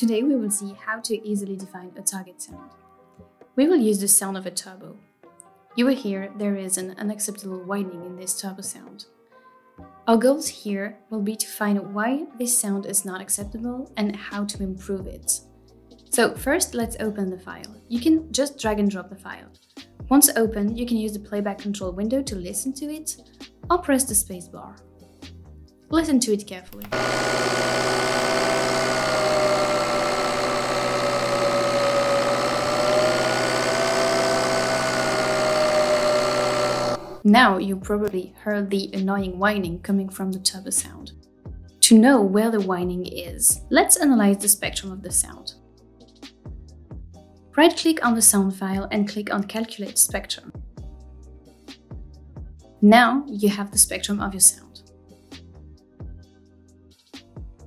Today we will see how to easily define a target sound. We will use the sound of a turbo. You will hear there is an unacceptable whining in this turbo sound. Our goals here will be to find why this sound is not acceptable and how to improve it. So first let's open the file. You can just drag and drop the file. Once open, you can use the playback control window to listen to it or press the spacebar. Listen to it carefully. Now you probably heard the annoying whining coming from the turbo sound. To know where the whining is, let's analyze the spectrum of the sound. Right-click on the sound file and click on Calculate Spectrum. Now you have the spectrum of your sound.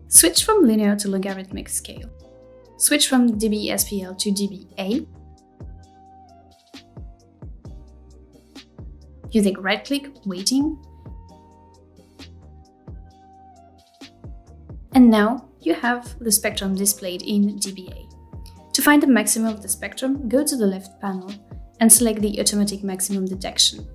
Switch from linear to logarithmic scale. Switch from dB-SPL to dBA using right click, waiting. And now you have the spectrum displayed in dBA. To find the maximum of the spectrum, go to the left panel and select the automatic maximum detection.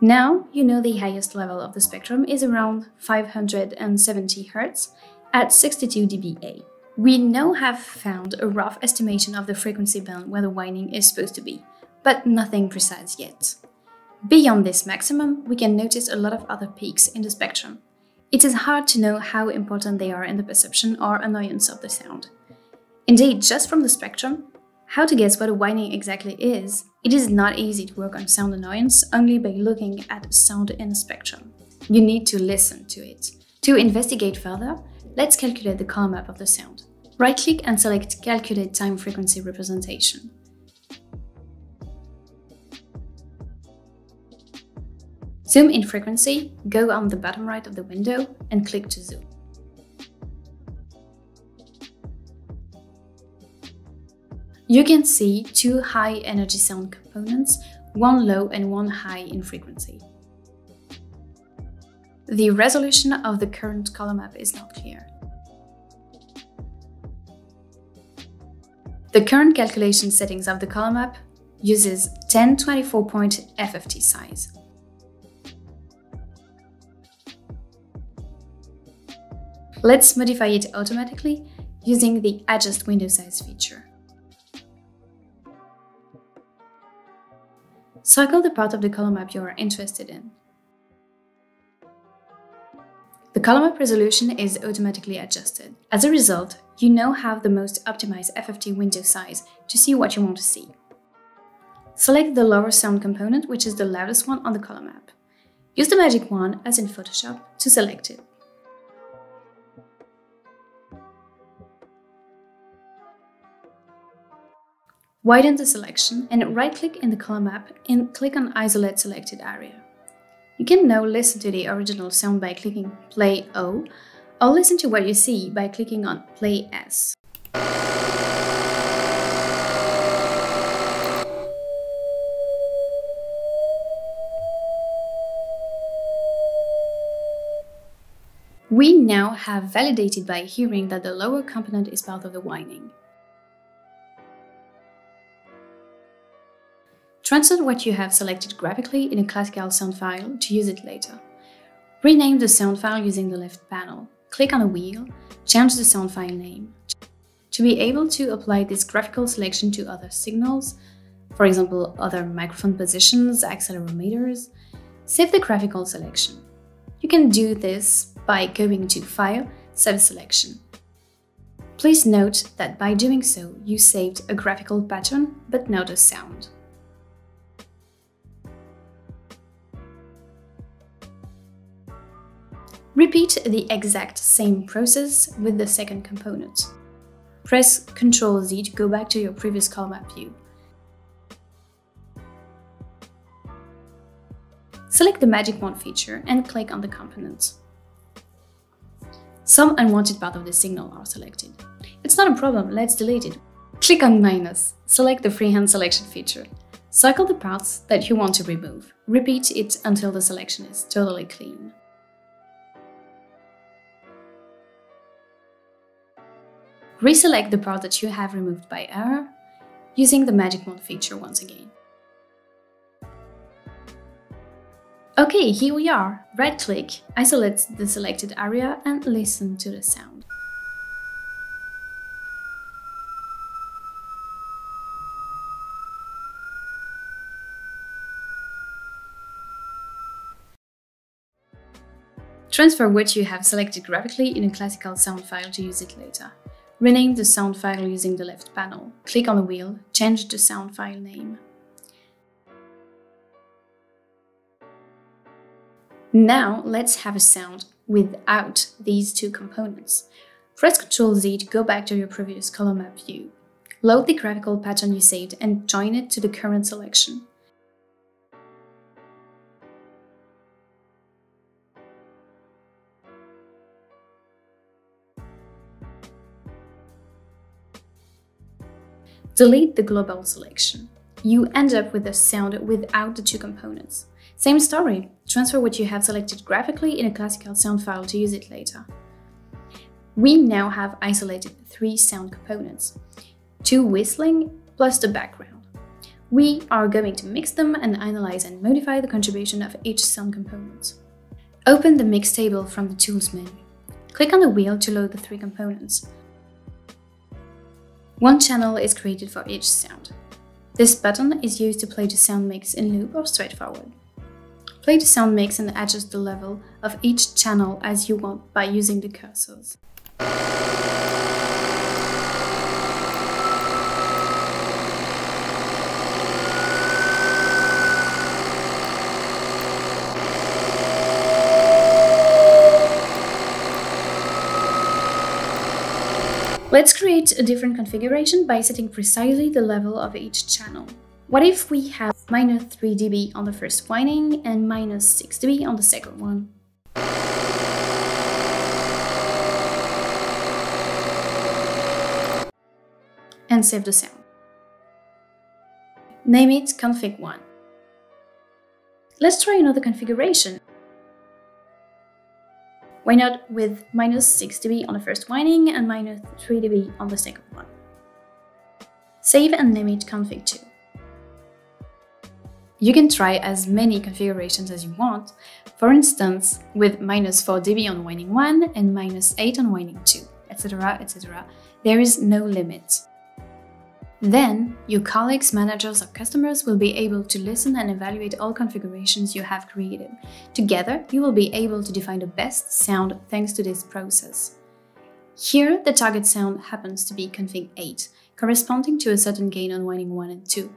Now you know the highest level of the spectrum is around 570 Hz at 62 dBA. We now have found a rough estimation of the frequency band where the whining is supposed to be, but nothing precise yet. Beyond this maximum, we can notice a lot of other peaks in the spectrum. It is hard to know how important they are in the perception or annoyance of the sound. Indeed, just from the spectrum, how to guess what a whining exactly is, it is not easy to work on sound annoyance only by looking at sound in a spectrum. You need to listen to it. To investigate further, let's calculate the color map of the sound. Right-click and select Calculate Time Frequency Representation. Zoom in frequency, go on the bottom right of the window and click to zoom. You can see two high energy sound components, one low and one high in frequency. The resolution of the current color map is not clear. The current calculation settings of the color map uses 1024 point FFT size. Let's modify it automatically using the Adjust Window Size feature. Circle the part of the color map you are interested in. Color map resolution is automatically adjusted. As a result, you now have the most optimized FFT window size to see what you want to see. Select the lower sound component, which is the loudest one on the color map. Use the magic wand, as in Photoshop, to select it. Widen the selection and right-click in the color map and click on Isolate Selected Area. You can now listen to the original sound by clicking Play O, or listen to what you see by clicking on Play S. We now have validated by hearing that the lower component is part of the whining. Translate what you have selected graphically in a classical sound file to use it later. Rename the sound file using the left panel. Click on a wheel, change the sound file name. To be able to apply this graphical selection to other signals, for example, other microphone positions, accelerometers, save the graphical selection. You can do this by going to File, Save Selection. Please note that by doing so, you saved a graphical pattern, but not a sound. Repeat the exact same process with the second component. Press Ctrl Z to go back to your previous color map view. Select the Magic Wand feature and click on the component. Some unwanted part of the signal are selected. It's not a problem, let's delete it. Click on minus. Select the freehand selection feature. Circle the parts that you want to remove. Repeat it until the selection is totally clean. Reselect the part that you have removed by error using the Magic Wand feature once again. Okay, here we are. Right-click, isolate the selected area and listen to the sound. Transfer what you have selected graphically in a classical sound file to use it later. Rename the sound file using the left panel. Click on the wheel, change the sound file name. Now let's have a sound without these two components. Press Ctrl Z to go back to your previous color map view. Load the graphical pattern you saved and join it to the current selection. Delete the global selection. You end up with a sound without the two components. Same story, transfer what you have selected graphically in a classical sound file to use it later. We now have isolated three sound components, two whistling plus the background. We are going to mix them and analyze and modify the contribution of each sound component. Open the Mix table from the Tools menu. Click on the wheel to load the three components. One channel is created for each sound. This button is used to play the sound mix in loop or straightforward. Play the sound mix and adjust the level of each channel as you want by using the cursors. Let's create a different configuration by setting precisely the level of each channel. What if we have minus 3 dB on the first whining and minus 6 dB on the second one? And save the sound. Name it config1. Let's try another configuration. Why not with minus 6 dB on the first winding and minus 3 dB on the second one? Save and name it config2. You can try as many configurations as you want, for instance, with minus 4 dB on winding 1 and minus 8 on winding 2, etc, etc. There is no limit. Then, your colleagues, managers or customers will be able to listen and evaluate all configurations you have created. Together, you will be able to define the best sound thanks to this process. Here, the target sound happens to be config 8, corresponding to a certain gain on winding 1 and 2.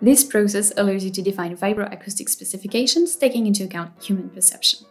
This process allows you to define vibroacoustic specifications taking into account human perception.